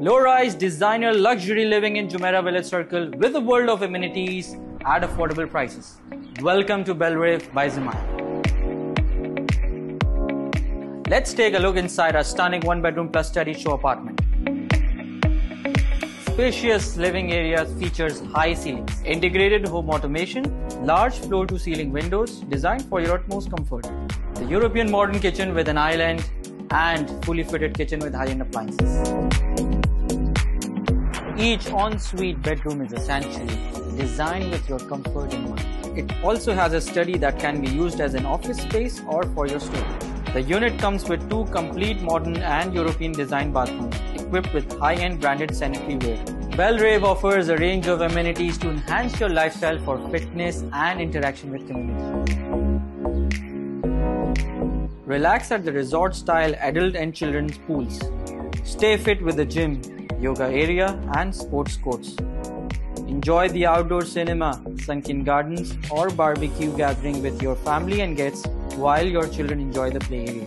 Low-rise designer luxury living in Jumeirah Village Circle with a world of amenities at affordable prices. Welcome to Belrive by Zimaya. Let's take a look inside our stunning one-bedroom plus study show apartment. Spacious living area features high ceilings, integrated home automation, large floor-to-ceiling windows designed for your utmost comfort. The European modern kitchen with an island and fully fitted kitchen with high-end appliances. Each ensuite bedroom is a sanctuary designed with your comfort in mind. It also has a study that can be used as an office space or for your storage. The unit comes with two complete modern and European design bathrooms equipped with high-end branded sanitary ware. Belrive offers a range of amenities to enhance your lifestyle for fitness and interaction with community. Relax at the resort-style adult and children's pools. Stay fit with the gym, yoga area and sports courts. Enjoy the outdoor cinema, sunken gardens or barbecue gathering with your family and guests while your children enjoy the play area.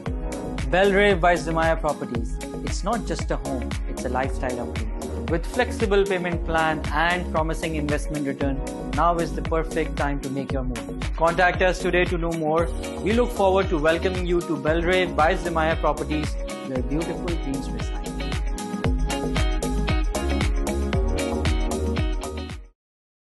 Belrive by Zimaya Properties. It's not just a home, it's a lifestyle upgrade. With flexible payment plan and promising investment return, now is the perfect time to make your move. Contact us today to know more. We look forward to welcoming you to Belrive by Zimaya Properties, where beautiful dreams reside.